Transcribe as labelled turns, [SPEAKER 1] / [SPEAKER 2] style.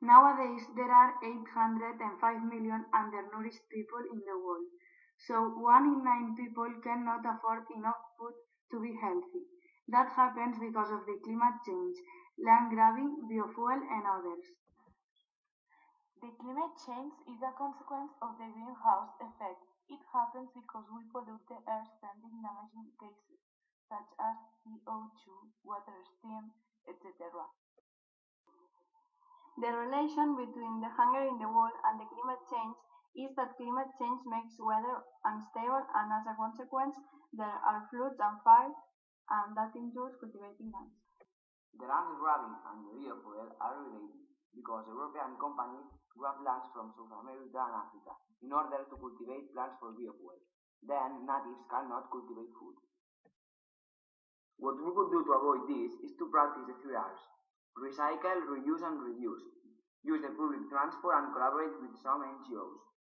[SPEAKER 1] Nowadays there are eight hundred and five million undernourished people in the world, so one in nine people cannot afford enough food to be healthy. That happens because of the climate change, land grabbing, biofuel and others.
[SPEAKER 2] The climate change is a consequence of the greenhouse effect. It happens because we pollute the air sending damaging gases such as CO2, water, steam, etc.
[SPEAKER 3] The relation between the hunger in the world and the climate change is that climate change makes weather unstable and as a consequence there are floods and fires and that injures cultivating lands.
[SPEAKER 4] The land grabbing and the real biofuel are related because European companies grab lands from South America and Africa in order to cultivate plants for biofuel. Then natives cannot cultivate food. What we could do to avoid this is to practice the three R's. Recycle, reuse and reduce. Use the public transport and collaborate with some NGOs.